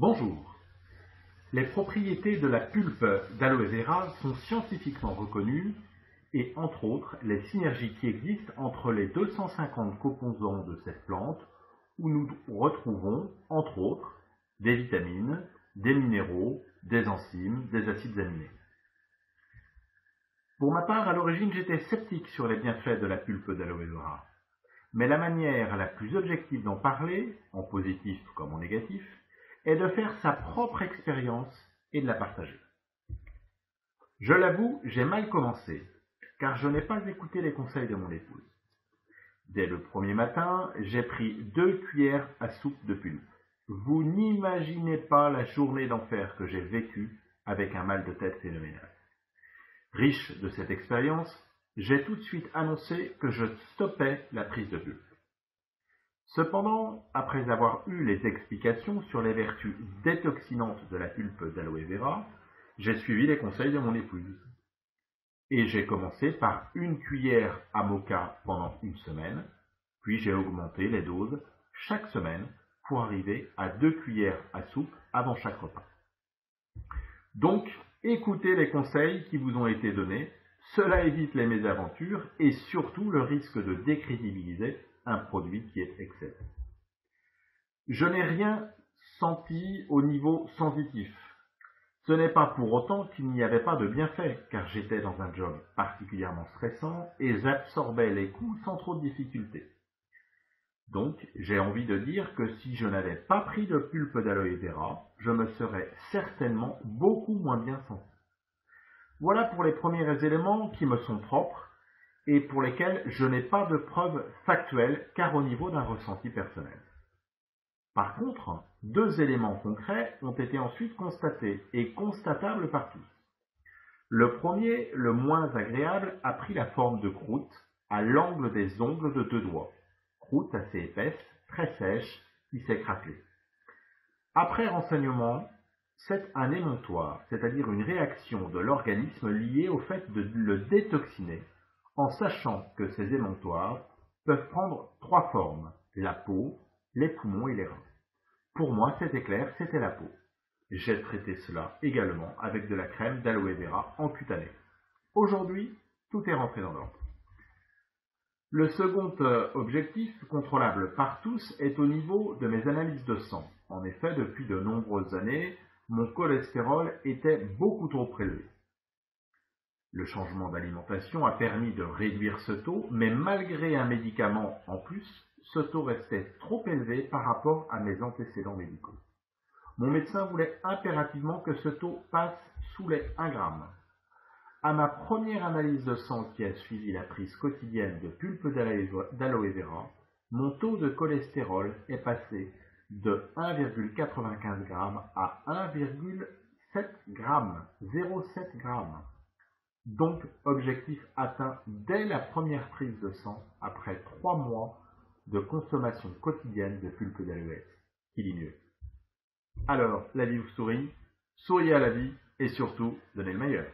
Bonjour. Les propriétés de la pulpe d'aloe vera sont scientifiquement reconnues et entre autres les synergies qui existent entre les 250 composants de cette plante où nous retrouvons entre autres des vitamines, des minéraux, des enzymes, des acides aminés. Pour ma part, à l'origine, j'étais sceptique sur les bienfaits de la pulpe d'aloe vera. Mais la manière la plus objective d'en parler, en positif comme en négatif, est de faire sa propre expérience et de la partager. Je l'avoue, j'ai mal commencé, car je n'ai pas écouté les conseils de mon épouse. Dès le premier matin, j'ai pris deux cuillères à soupe de pulpe. Vous n'imaginez pas la journée d'enfer que j'ai vécue avec un mal de tête phénoménal. Riche de cette expérience, j'ai tout de suite annoncé que je stoppais la prise de pulpe. Cependant, après avoir eu les explications sur les vertus détoxinantes de la pulpe d'aloe vera, j'ai suivi les conseils de mon épouse. Et j'ai commencé par une cuillère à mocha pendant une semaine, puis j'ai augmenté les doses chaque semaine pour arriver à deux cuillères à soupe avant chaque repas. Donc, écoutez les conseils qui vous ont été donnés cela évite les mésaventures et surtout le risque de décrédibiliser un produit qui est excellent. Je n'ai rien senti au niveau sensitif. Ce n'est pas pour autant qu'il n'y avait pas de bienfait, car j'étais dans un job particulièrement stressant et j'absorbais les coups sans trop de difficultés. Donc, j'ai envie de dire que si je n'avais pas pris de pulpe d'aloe vera, je me serais certainement beaucoup moins bien senti. Voilà pour les premiers éléments qui me sont propres et pour lesquels je n'ai pas de preuves factuelles car au niveau d'un ressenti personnel. Par contre, deux éléments concrets ont été ensuite constatés et constatables par tous. Le premier, le moins agréable, a pris la forme de croûte à l'angle des ongles de deux doigts. Croûte assez épaisse, très sèche, qui s'est craquelée. Après renseignement, c'est un émontoire, c'est-à-dire une réaction de l'organisme liée au fait de le détoxiner, en sachant que ces émontoires peuvent prendre trois formes, la peau, les poumons et les reins. Pour moi, c'était clair, c'était la peau. J'ai traité cela également avec de la crème d'aloe vera en cutané. Aujourd'hui, tout est rentré dans l'ordre. Le second euh, objectif, contrôlable par tous, est au niveau de mes analyses de sang. En effet, depuis de nombreuses années, mon cholestérol était beaucoup trop prélevé. Le changement d'alimentation a permis de réduire ce taux, mais malgré un médicament en plus, ce taux restait trop élevé par rapport à mes antécédents médicaux. Mon médecin voulait impérativement que ce taux passe sous les 1 g. À ma première analyse de sang qui a suivi la prise quotidienne de pulpe d'aloe vera, mon taux de cholestérol est passé de 1,95 g à 1,7 g, 0,7 g. Donc, objectif atteint dès la première prise de sang après 3 mois de consommation quotidienne de pulpe d'aloès. Qui dit mieux Alors, la vie vous sourit, souriez à la vie et surtout, donnez le meilleur.